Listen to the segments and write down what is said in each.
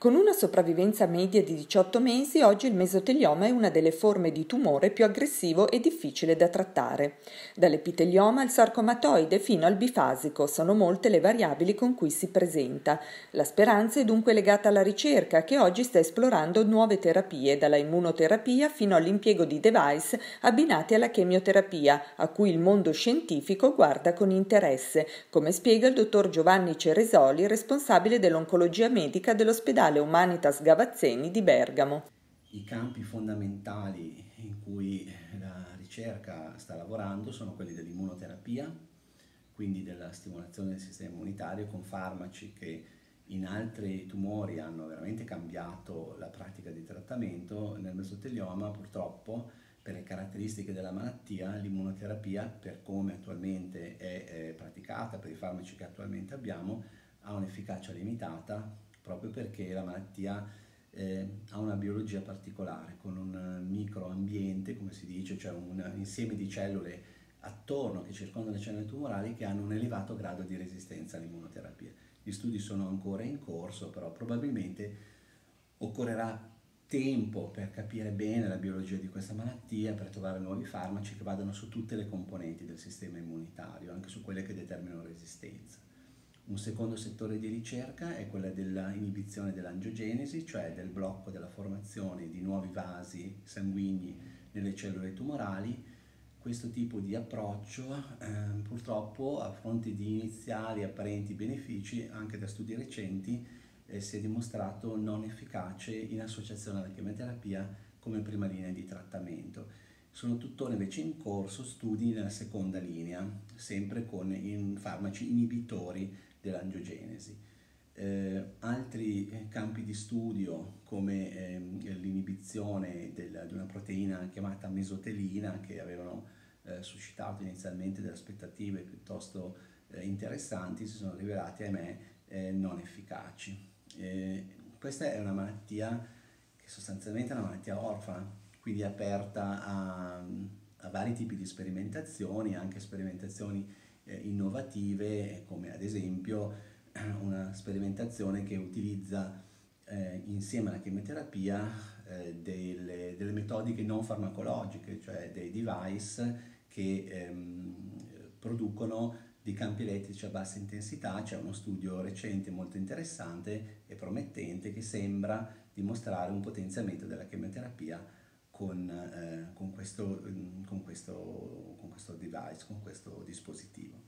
Con una sopravvivenza media di 18 mesi, oggi il mesotelioma è una delle forme di tumore più aggressivo e difficile da trattare. Dall'epitelioma al sarcomatoide fino al bifasico sono molte le variabili con cui si presenta. La speranza è dunque legata alla ricerca che oggi sta esplorando nuove terapie, dalla immunoterapia fino all'impiego di device abbinati alla chemioterapia, a cui il mondo scientifico guarda con interesse, come spiega il dottor Giovanni Ceresoli, responsabile dell'oncologia medica dell'ospedale all'ospedale Humanitas Gavazzeni di Bergamo. I campi fondamentali in cui la ricerca sta lavorando sono quelli dell'immunoterapia, quindi della stimolazione del sistema immunitario con farmaci che in altri tumori hanno veramente cambiato la pratica di trattamento, nel mesotelioma purtroppo per le caratteristiche della malattia l'immunoterapia per come attualmente è, è praticata, per i farmaci che attualmente abbiamo, ha un'efficacia limitata proprio perché la malattia eh, ha una biologia particolare, con un microambiente, come si dice, cioè un insieme di cellule attorno che circondano le cellule tumorali che hanno un elevato grado di resistenza all'immunoterapia. Gli studi sono ancora in corso, però probabilmente occorrerà tempo per capire bene la biologia di questa malattia, per trovare nuovi farmaci che vadano su tutte le componenti del sistema immunitario, anche su quelle che determinano resistenza. Un secondo settore di ricerca è quella dell'inibizione dell'angiogenesi, cioè del blocco della formazione di nuovi vasi sanguigni nelle cellule tumorali. Questo tipo di approccio eh, purtroppo a fronte di iniziali apparenti benefici, anche da studi recenti, eh, si è dimostrato non efficace in associazione alla chemioterapia come prima linea di trattamento. Sono tuttora invece in corso studi nella seconda linea, sempre con farmaci inibitori dell'angiogenesi. Eh, altri eh, campi di studio come eh, l'inibizione di una proteina chiamata mesotelina che avevano eh, suscitato inizialmente delle aspettative piuttosto eh, interessanti si sono rivelati, ahimè, eh, non efficaci. questa è una malattia che sostanzialmente è una malattia orfana, quindi aperta a, a vari tipi di sperimentazioni, anche sperimentazioni eh, innovative come ad esempio una sperimentazione che utilizza eh, insieme alla chemioterapia eh, delle, delle, metodiche non farmacologiche, cioè dei device che ehm, producono dei campi elettrici a bassa intensità, c'è uno studio recente molto interessante e promettente che sembra dimostrare un potenziamento della chemioterapia con, eh, con, questo, mm, con, questo, con questo device, con questo dispositivo.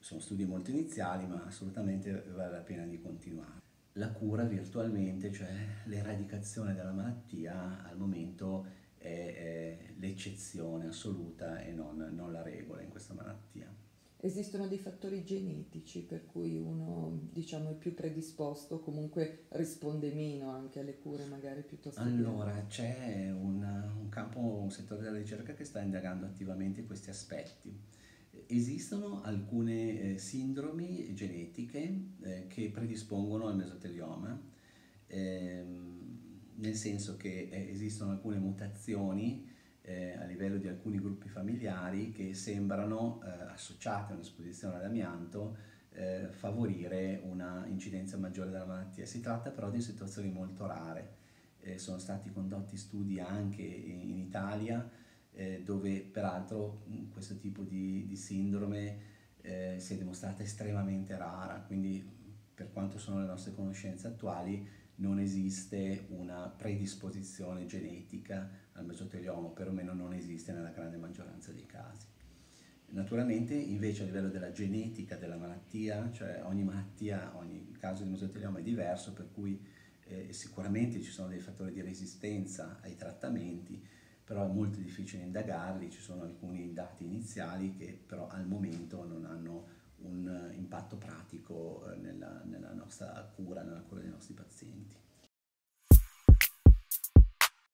Sono studi molto iniziali, ma assolutamente vale la pena di continuare. La cura virtualmente, cioè l'eradicazione della malattia, al momento è, è l'eccezione assoluta e non, non la regola in questa malattia. Esistono dei fattori genetici per cui uno diciamo, è più predisposto, comunque risponde meno anche alle cure magari piuttosto Allora, c'è un, un, campo, un settore della ricerca che sta indagando attivamente questi aspetti. Esistono alcune eh, sindromi genetiche eh, che predispongono al mesotelioma, ehm, nel senso che eh, esistono alcune mutazioni eh, a livello di alcuni gruppi familiari che sembrano, eh, associate a un'esposizione all'amianto, eh, favorire una incidenza maggiore della malattia. Si tratta però di situazioni molto rare. Eh, sono stati condotti studi anche in, in Italia eh, dove peraltro questo tipo di, di sindrome eh, si è dimostrata estremamente rara, quindi per quanto sono le nostre conoscenze attuali non esiste una predisposizione genetica al mesotelioma, perlomeno non esiste nella grande maggioranza dei casi. Naturalmente invece a livello della genetica della malattia, cioè ogni malattia, ogni caso di mesotelioma è diverso, per cui eh, sicuramente ci sono dei fattori di resistenza ai trattamenti, però è molto difficile indagarli, ci sono alcuni dati iniziali che però al momento non hanno pratico eh, nella, nella nostra cura, nella cura dei nostri pazienti.